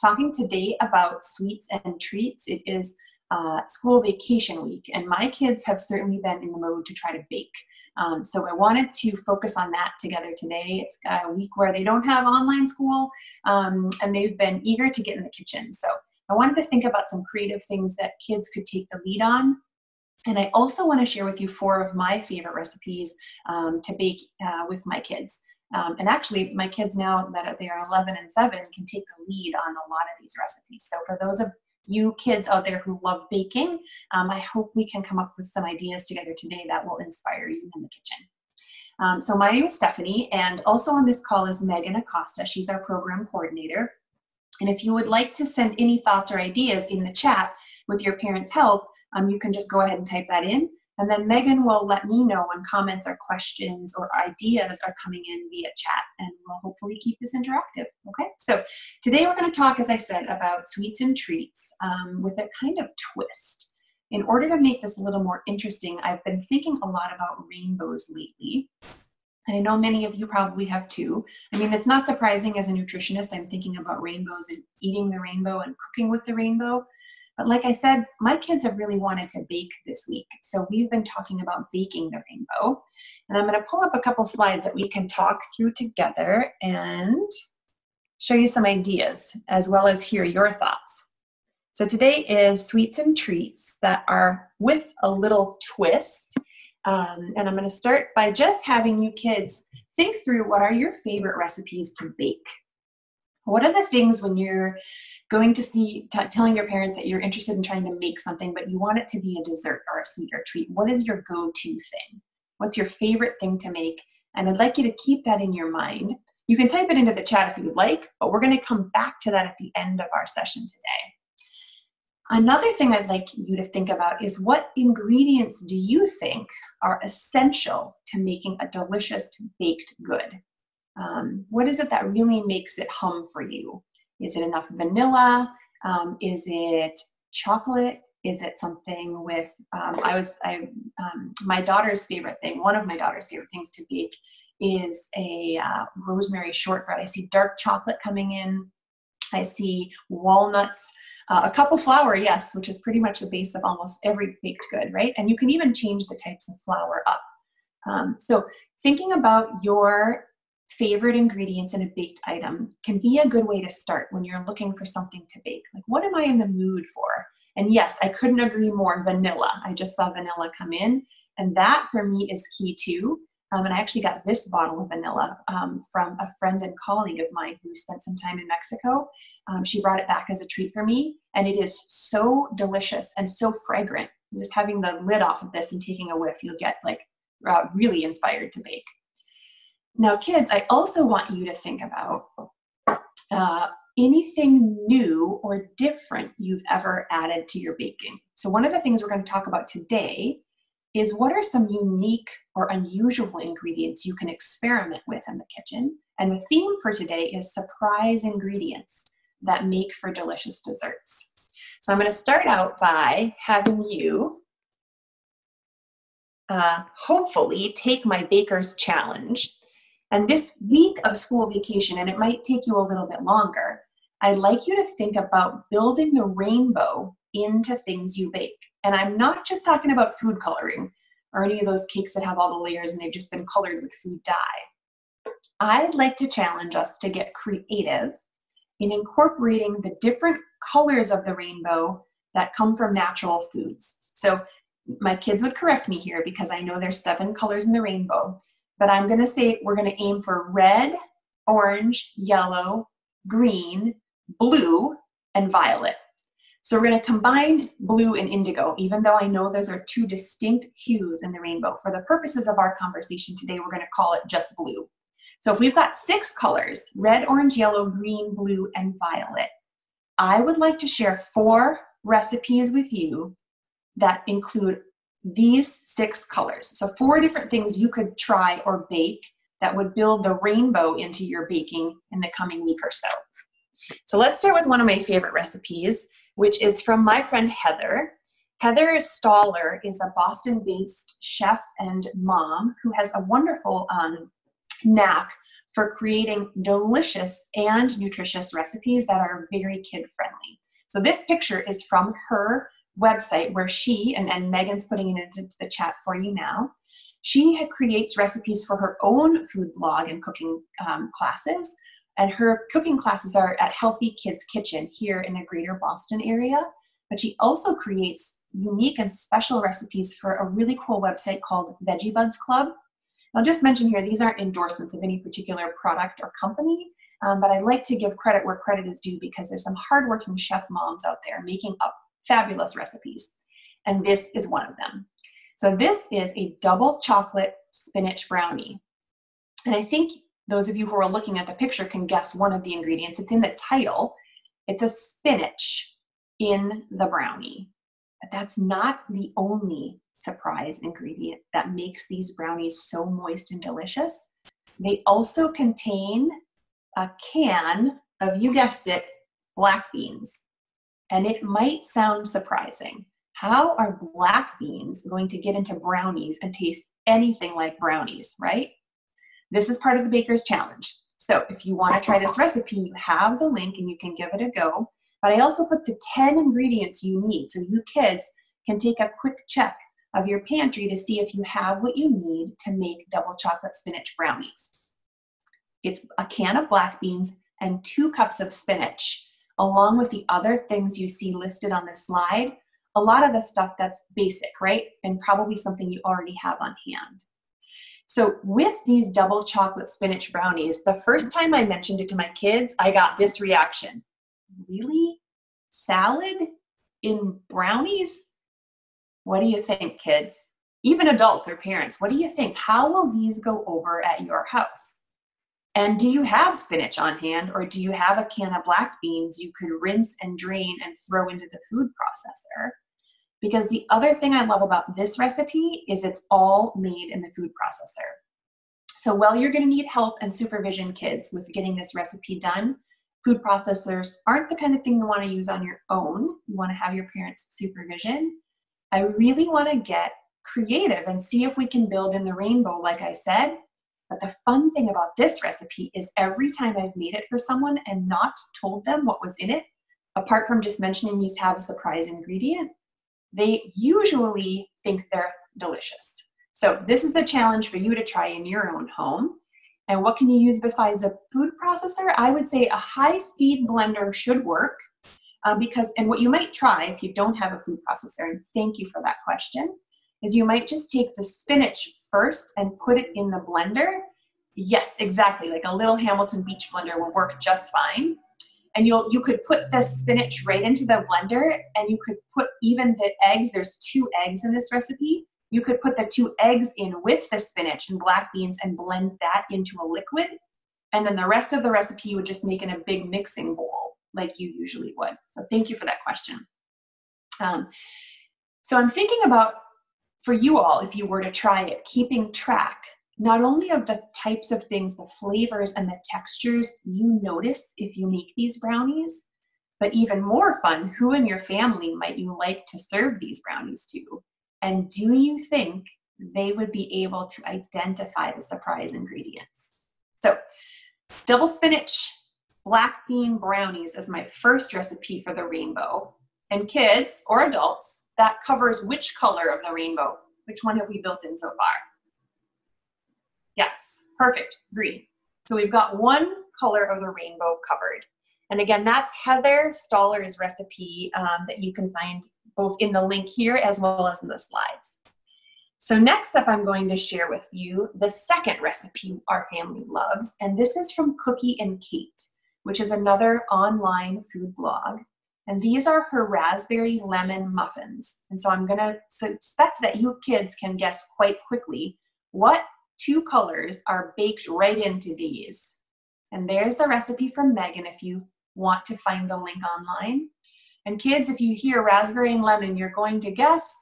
talking today about sweets and treats. It is uh, school vacation week, and my kids have certainly been in the mode to try to bake. Um, so I wanted to focus on that together today. It's a week where they don't have online school, um, and they've been eager to get in the kitchen. So I wanted to think about some creative things that kids could take the lead on and I also want to share with you four of my favorite recipes um, to bake uh, with my kids. Um, and actually, my kids now that they are 11 and 7 can take the lead on a lot of these recipes. So, for those of you kids out there who love baking, um, I hope we can come up with some ideas together today that will inspire you in the kitchen. Um, so, my name is Stephanie, and also on this call is Megan Acosta. She's our program coordinator. And if you would like to send any thoughts or ideas in the chat with your parents' help, um, you can just go ahead and type that in. And then Megan will let me know when comments or questions or ideas are coming in via chat, and we'll hopefully keep this interactive. Okay, so today we're going to talk, as I said, about sweets and treats um, with a kind of twist. In order to make this a little more interesting, I've been thinking a lot about rainbows lately. And I know many of you probably have too. I mean, it's not surprising as a nutritionist, I'm thinking about rainbows and eating the rainbow and cooking with the rainbow. But like I said, my kids have really wanted to bake this week. So we've been talking about baking the rainbow. And I'm going to pull up a couple slides that we can talk through together and show you some ideas as well as hear your thoughts. So today is sweets and treats that are with a little twist. Um, and I'm going to start by just having you kids think through what are your favorite recipes to bake. What are the things when you're going to see, t- telling your parents that you're interested in trying to make something, but you want it to be a dessert or a sweet or treat? What is your go to thing? What's your favorite thing to make? And I'd like you to keep that in your mind. You can type it into the chat if you would like, but we're going to come back to that at the end of our session today. Another thing I'd like you to think about is what ingredients do you think are essential to making a delicious baked good? Um, what is it that really makes it hum for you? Is it enough vanilla? Um, is it chocolate? Is it something with, um, I was, I, um, my daughter's favorite thing, one of my daughter's favorite things to bake is a uh, rosemary shortbread. I see dark chocolate coming in. I see walnuts, uh, a cup of flour, yes, which is pretty much the base of almost every baked good, right? And you can even change the types of flour up. Um, so thinking about your favorite ingredients in a baked item can be a good way to start when you're looking for something to bake. Like, what am I in the mood for? And yes, I couldn't agree more. Vanilla. I just saw vanilla come in, and that for me is key too. Um, and I actually got this bottle of vanilla um, from a friend and colleague of mine who spent some time in Mexico. Um, she brought it back as a treat for me, and it is so delicious and so fragrant. Just having the lid off of this and taking a whiff, you'll get like uh, really inspired to bake. Now, kids, I also want you to think about uh, anything new or different you've ever added to your baking. So, one of the things we're going to talk about today is what are some unique or unusual ingredients you can experiment with in the kitchen. And the theme for today is surprise ingredients that make for delicious desserts. So, I'm going to start out by having you uh, hopefully take my baker's challenge and this week of school vacation, and it might take you a little bit longer, I'd like you to think about building the rainbow into things you bake. And I'm not just talking about food coloring or any of those cakes that have all the layers and they've just been colored with food dye. I'd like to challenge us to get creative in incorporating the different colors of the rainbow that come from natural foods. So my kids would correct me here because I know there's seven colors in the rainbow, but I'm going to say we're going to aim for red, orange, yellow, green, blue, and violet. So we're going to combine blue and indigo, even though I know those are two distinct hues in the rainbow. For the purposes of our conversation today, we're going to call it just blue. So if we've got six colors, red, orange, yellow, green, blue, and violet, I would like to share four recipes with you that include these six colors. So, four different things you could try or bake that would build the rainbow into your baking in the coming week or so. So, let's start with one of my favorite recipes, which is from my friend Heather. Heather Staller is a Boston based chef and mom who has a wonderful um, knack for creating delicious and nutritious recipes that are very kid friendly. So this picture is from her website where she, and, and Megan's putting it into the chat for you now, she creates recipes for her own food blog and cooking um, classes. And her cooking classes are at Healthy Kids Kitchen here in the greater Boston area. But she also creates unique and special recipes for a really cool website called Veggie Buds Club. I'll just mention here, these aren't endorsements of any particular product or company, um, but I like to give credit where credit is due because there's some hardworking chef moms out there making up fabulous recipes. And this is one of them. So this is a double chocolate spinach brownie. And I think those of you who are looking at the picture can guess one of the ingredients. It's in the title. It's a spinach in the brownie. But that's not the only surprise ingredient that makes these brownies so moist and delicious. They also contain a can of, you guessed it, black beans. And it might sound surprising. How are black beans going to get into brownies and taste anything like brownies, right? This is part of the baker's challenge. So if you want to try this recipe, you have the link and you can give it a go. But I also put the 10 ingredients you need so you kids can take a quick check of your pantry to see if you have what you need to make double chocolate spinach brownies. It's a can of black beans and two cups of spinach, along with the other things you see listed on the slide. A lot of the stuff that's basic, right? And probably something you already have on hand. So, with these double chocolate spinach brownies, the first time I mentioned it to my kids, I got this reaction Really? Salad in brownies? What do you think, kids? Even adults or parents, what do you think? How will these go over at your house? And do you have spinach on hand or do you have a can of black beans you could rinse and drain and throw into the food processor? Because the other thing I love about this recipe is it's all made in the food processor. So while you're going to need help and supervision, kids, with getting this recipe done, food processors aren't the kind of thing you want to use on your own. You want to have your parents' supervision. I really want to get creative and see if we can build in the rainbow, like I said. But the fun thing about this recipe is every time I've made it for someone and not told them what was in it, apart from just mentioning these have a surprise ingredient, they usually think they're delicious. So this is a challenge for you to try in your own home. And what can you use besides a food processor? I would say a high speed blender should work uh, because, and what you might try if you don't have a food processor, and thank you for that question, is you might just take the spinach first and put it in the blender. Yes, exactly. Like a little Hamilton Beach blender will work just fine. And you'll you could put the spinach right into the blender and you could put even the eggs. There's two eggs in this recipe. You could put the two eggs in with the spinach and black beans and blend that into a liquid. And then the rest of the recipe you would just make in a big mixing bowl like you usually would. So thank you for that question. Um, so I'm thinking about for you all, if you were to try it, keeping track not only of the types of things, the flavors and the textures you notice if you make these brownies, but even more fun, who in your family might you like to serve these brownies to? And do you think they would be able to identify the surprise ingredients? So, double spinach black bean brownies is my first recipe for the rainbow. And kids or adults, that covers which color of the rainbow? Which one have we built in so far? Yes, perfect, green. So we've got one color of the rainbow covered. And again, that's Heather Staller's recipe um, that you can find both in the link here as well as in the slides. So next up, I'm going to share with you the second recipe our family loves, and this is from Cookie and Kate, which is another online food blog. And these are her raspberry lemon muffins. And so I'm gonna suspect that you kids can guess quite quickly what two colors are baked right into these. And there's the recipe from Megan if you want to find the link online. And kids, if you hear raspberry and lemon, you're going to guess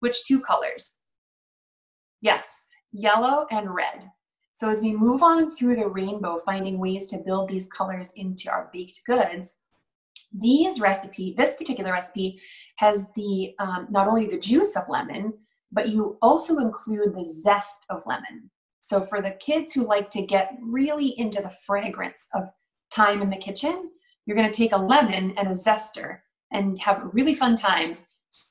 which two colors? Yes, yellow and red. So as we move on through the rainbow, finding ways to build these colors into our baked goods, these recipe, this particular recipe has the um, not only the juice of lemon, but you also include the zest of lemon. So for the kids who like to get really into the fragrance of time in the kitchen, you're going to take a lemon and a zester and have a really fun time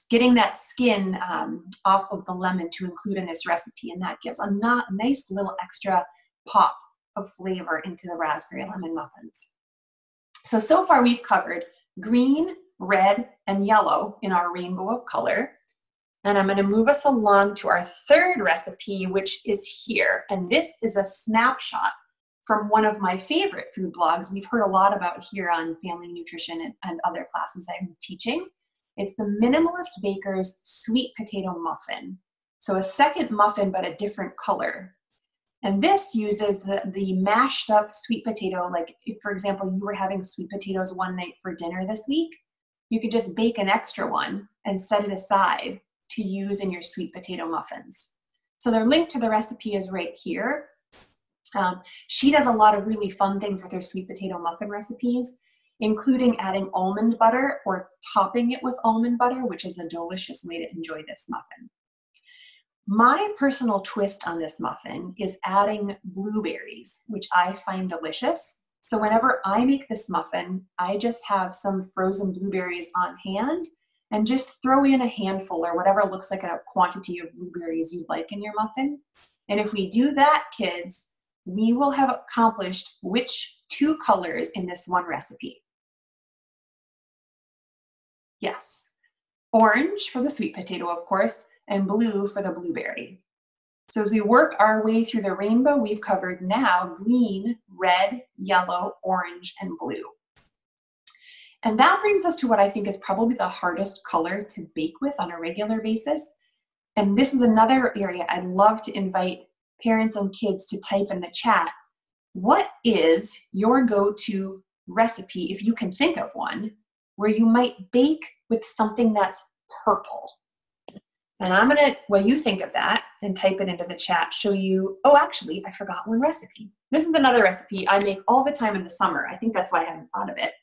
getting that skin um, off of the lemon to include in this recipe. And that gives a not, nice little extra pop of flavor into the raspberry lemon muffins. So, so far we've covered green, red, and yellow in our rainbow of color. And I'm going to move us along to our third recipe, which is here. And this is a snapshot from one of my favorite food blogs we've heard a lot about here on family nutrition and, and other classes I'm teaching. It's the Minimalist Baker's Sweet Potato Muffin. So a second muffin, but a different color. And this uses the, the mashed up sweet potato. Like, if, for example, you were having sweet potatoes one night for dinner this week, you could just bake an extra one and set it aside to use in your sweet potato muffins. So their link to the recipe is right here. Um, she does a lot of really fun things with her sweet potato muffin recipes, including adding almond butter or topping it with almond butter, which is a delicious way to enjoy this muffin. My personal twist on this muffin is adding blueberries, which I find delicious. So whenever I make this muffin, I just have some frozen blueberries on hand and just throw in a handful or whatever looks like a quantity of blueberries you'd like in your muffin. And if we do that, kids, we will have accomplished which two colors in this one recipe? Yes, orange for the sweet potato, of course, and blue for the blueberry. So as we work our way through the rainbow, we've covered now green, red, yellow, orange, and blue. And that brings us to what I think is probably the hardest color to bake with on a regular basis. And this is another area I'd love to invite parents and kids to type in the chat. What is your go to recipe, if you can think of one, where you might bake with something that's purple? And I'm gonna, while you think of that and type it into the chat, show you, oh, actually, I forgot one recipe. This is another recipe I make all the time in the summer. I think that's why I haven't thought of it.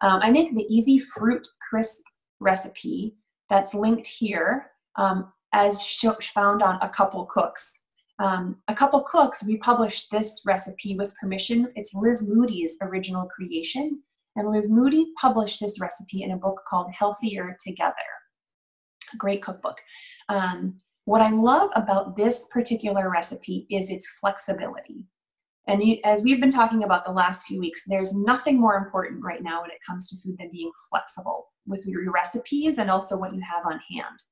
Um, I make the Easy Fruit Crisp recipe that's linked here um, as found on A Couple Cooks. Um, a Couple Cooks, we published this recipe with permission. It's Liz Moody's original creation. And Liz Moody published this recipe in a book called Healthier Together, great cookbook. Um, what I love about this particular recipe is its flexibility. And as we've been talking about the last few weeks, there's nothing more important right now when it comes to food than being flexible with your recipes and also what you have on hand.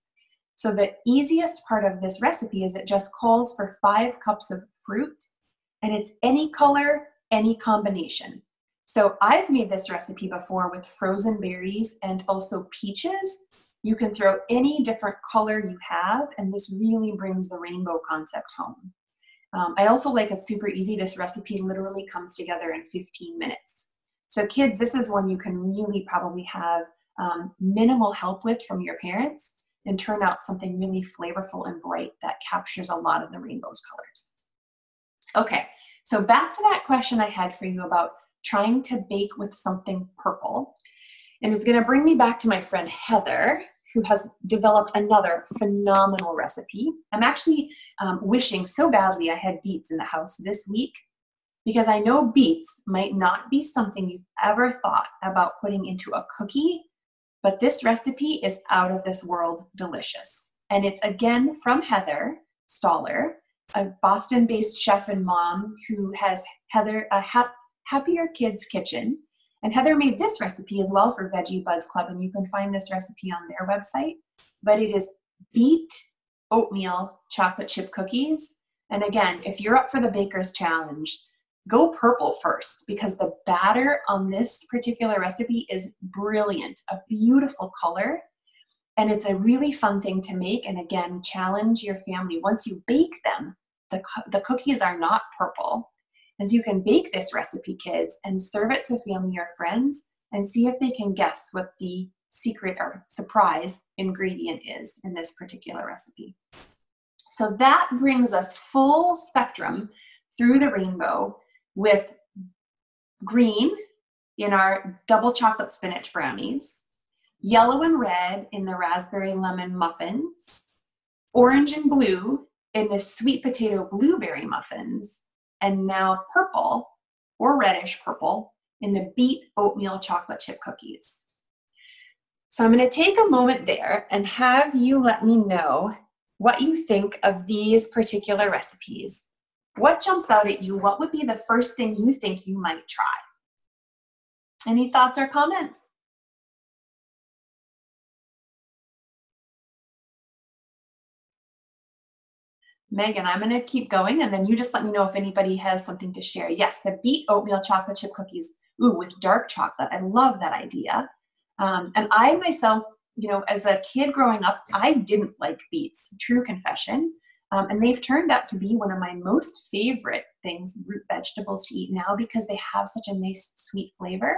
So the easiest part of this recipe is it just calls for five cups of fruit and it's any color, any combination. So I've made this recipe before with frozen berries and also peaches. You can throw any different color you have and this really brings the rainbow concept home. Um, I also like it's super easy. This recipe literally comes together in 15 minutes. So kids, this is one you can really probably have um, minimal help with from your parents and turn out something really flavorful and bright that captures a lot of the rainbow's colors. Okay, so back to that question I had for you about trying to bake with something purple. And it's gonna bring me back to my friend Heather, who has developed another phenomenal recipe. I'm actually um, wishing so badly I had beets in the house this week because I know beets might not be something you've ever thought about putting into a cookie, but this recipe is out of this world delicious. And it's again from Heather Staller, a Boston based chef and mom who has Heather, a ha- Happier Kids Kitchen and Heather made this recipe as well for Veggie Buds Club, and you can find this recipe on their website. But it is beet oatmeal chocolate chip cookies. And again, if you're up for the Baker's Challenge, go purple first because the batter on this particular recipe is brilliant, a beautiful color. And it's a really fun thing to make. And again, challenge your family. Once you bake them, the, the cookies are not purple is you can bake this recipe, kids, and serve it to family or friends and see if they can guess what the secret or surprise ingredient is in this particular recipe. So that brings us full spectrum through the rainbow with green in our double chocolate spinach brownies, yellow and red in the raspberry lemon muffins, orange and blue in the sweet potato blueberry muffins, and now purple or reddish purple in the beet oatmeal chocolate chip cookies. So I'm going to take a moment there and have you let me know what you think of these particular recipes. What jumps out at you? What would be the first thing you think you might try? Any thoughts or comments? Megan, I'm going to keep going and then you just let me know if anybody has something to share. Yes, the beet oatmeal chocolate chip cookies, ooh, with dark chocolate. I love that idea. Um, and I myself, you know, as a kid growing up, I didn't like beets, true confession. Um, and they've turned out to be one of my most favorite things, root vegetables to eat now because they have such a nice sweet flavor.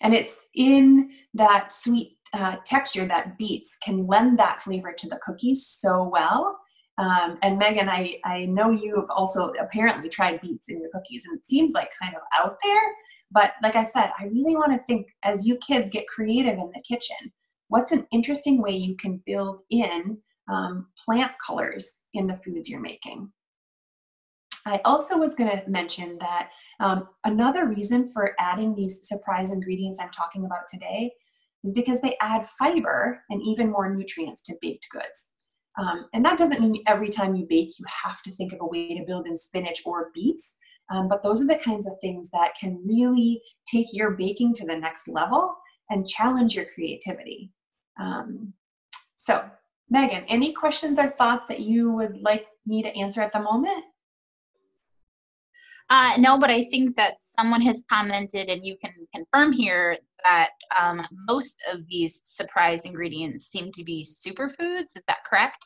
And it's in that sweet uh, texture that beets can lend that flavor to the cookies so well um, and Megan, I, I know you have also apparently tried beets in your cookies, and it seems like kind of out there. But like I said, I really want to think as you kids get creative in the kitchen, what's an interesting way you can build in um, plant colors in the foods you're making? I also was going to mention that um, another reason for adding these surprise ingredients I'm talking about today is because they add fiber and even more nutrients to baked goods. Um, and that doesn't mean every time you bake, you have to think of a way to build in spinach or beets. Um, but those are the kinds of things that can really take your baking to the next level and challenge your creativity. Um, so, Megan, any questions or thoughts that you would like me to answer at the moment? Uh, no, but I think that someone has commented, and you can confirm here that um, most of these surprise ingredients seem to be superfoods. Is that correct?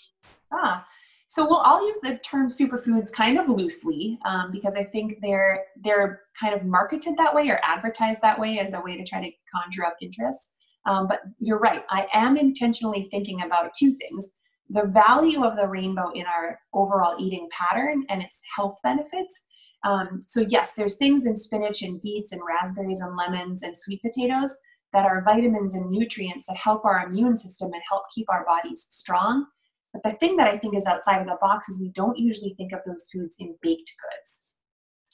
Ah, so we'll all use the term superfoods kind of loosely um, because I think they're they're kind of marketed that way or advertised that way as a way to try to conjure up interest. Um, but you're right. I am intentionally thinking about two things: the value of the rainbow in our overall eating pattern and its health benefits, um, so yes, there's things in spinach and beets and raspberries and lemons and sweet potatoes that are vitamins and nutrients that help our immune system and help keep our bodies strong. But the thing that I think is outside of the box is we don't usually think of those foods in baked goods.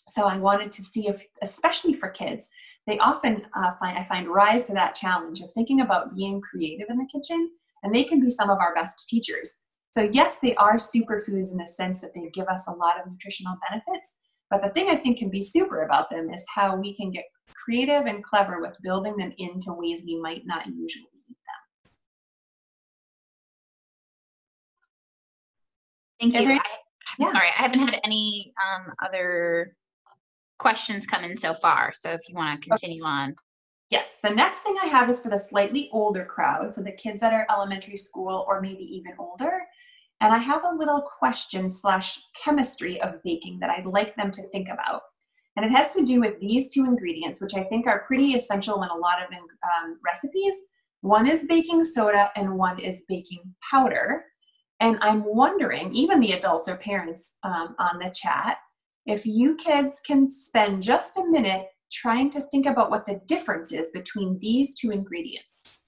So I wanted to see if, especially for kids, they often uh, find I find rise to that challenge of thinking about being creative in the kitchen, and they can be some of our best teachers. So yes, they are superfoods in the sense that they give us a lot of nutritional benefits, but the thing I think can be super about them is how we can get creative and clever with building them into ways we might not usually eat them. Thank you. I, am yeah. sorry, I haven't had any um, other questions come in so far. So if you want to continue okay. on. Yes, the next thing I have is for the slightly older crowd, so the kids that are elementary school or maybe even older. And I have a little question slash chemistry of baking that I'd like them to think about. And it has to do with these two ingredients, which I think are pretty essential in a lot of um, recipes. One is baking soda and one is baking powder. And I'm wondering, even the adults or parents um, on the chat, if you kids can spend just a minute trying to think about what the difference is between these two ingredients.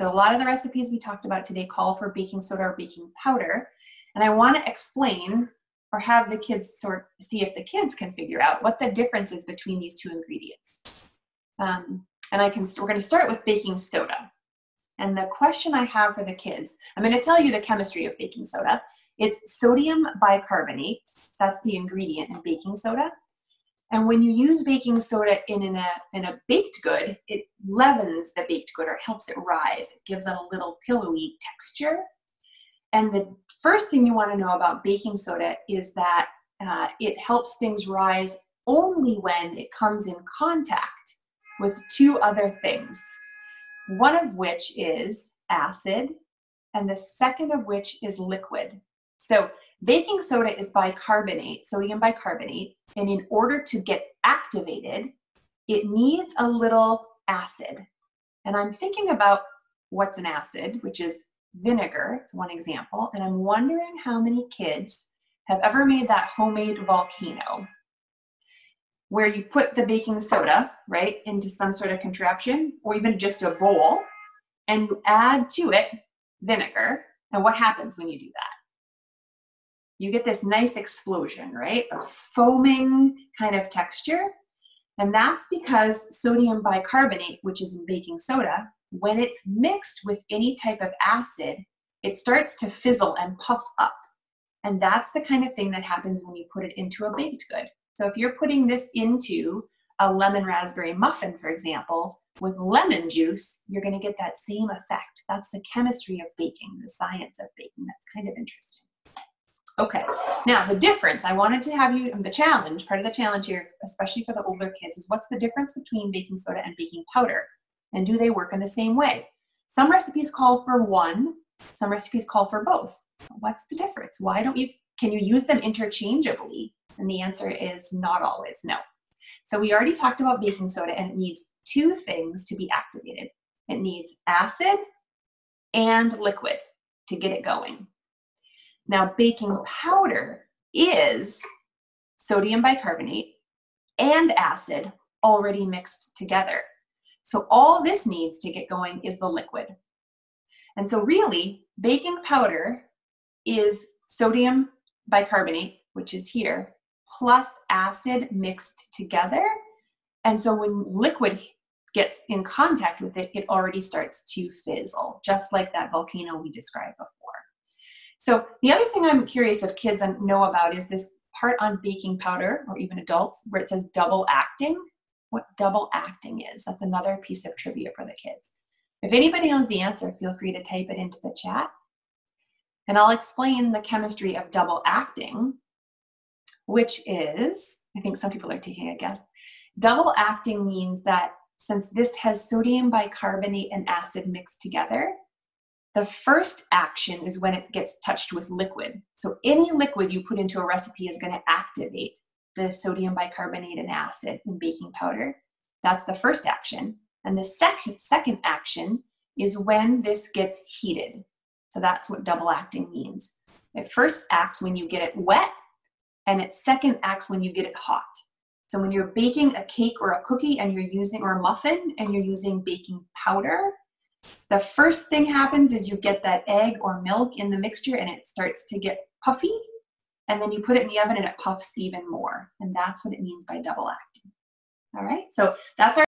So a lot of the recipes we talked about today call for baking soda or baking powder. And I want to explain or have the kids sort see if the kids can figure out what the difference is between these two ingredients. Um, and I can we're going to start with baking soda. And the question I have for the kids, I'm going to tell you the chemistry of baking soda. It's sodium bicarbonate. That's the ingredient in baking soda. And when you use baking soda in, in, a, in a baked good, it leavens the baked good or helps it rise. It gives it a little pillowy texture. And the first thing you want to know about baking soda is that uh, it helps things rise only when it comes in contact with two other things, one of which is acid, and the second of which is liquid. So baking soda is bicarbonate, sodium bicarbonate, and in order to get activated, it needs a little acid. And I'm thinking about what's an acid, which is vinegar. It's one example. And I'm wondering how many kids have ever made that homemade volcano where you put the baking soda, right, into some sort of contraption or even just a bowl and you add to it vinegar. And what happens when you do that? You get this nice explosion, right? A foaming kind of texture. And that's because sodium bicarbonate, which is in baking soda, when it's mixed with any type of acid, it starts to fizzle and puff up. And that's the kind of thing that happens when you put it into a baked good. So if you're putting this into a lemon raspberry muffin, for example, with lemon juice, you're going to get that same effect. That's the chemistry of baking, the science of baking. That's kind of interesting. Okay, now the difference, I wanted to have you, um, the challenge, part of the challenge here, especially for the older kids, is what's the difference between baking soda and baking powder? And do they work in the same way? Some recipes call for one, some recipes call for both. What's the difference? Why don't you, can you use them interchangeably? And the answer is not always, no. So we already talked about baking soda and it needs two things to be activated. It needs acid and liquid to get it going. Now, baking powder is sodium bicarbonate and acid already mixed together. So all this needs to get going is the liquid. And so really, baking powder is sodium bicarbonate, which is here, plus acid mixed together. And so when liquid gets in contact with it, it already starts to fizzle, just like that volcano we described before. So the other thing I'm curious if kids know about is this part on baking powder or even adults where it says double acting. What double acting is. That's another piece of trivia for the kids. If anybody knows the answer, feel free to type it into the chat. And I'll explain the chemistry of double acting, which is, I think some people are taking a guess. Double acting means that since this has sodium bicarbonate and acid mixed together, the first action is when it gets touched with liquid. So any liquid you put into a recipe is going to activate the sodium bicarbonate and acid in baking powder. That's the first action. And the second, second action is when this gets heated. So that's what double acting means. It first acts when you get it wet, and it second acts when you get it hot. So when you're baking a cake or a cookie and you're using, or a muffin, and you're using baking powder, the first thing happens is you get that egg or milk in the mixture and it starts to get puffy. And then you put it in the oven and it puffs even more. And that's what it means by double acting. All right, so that's our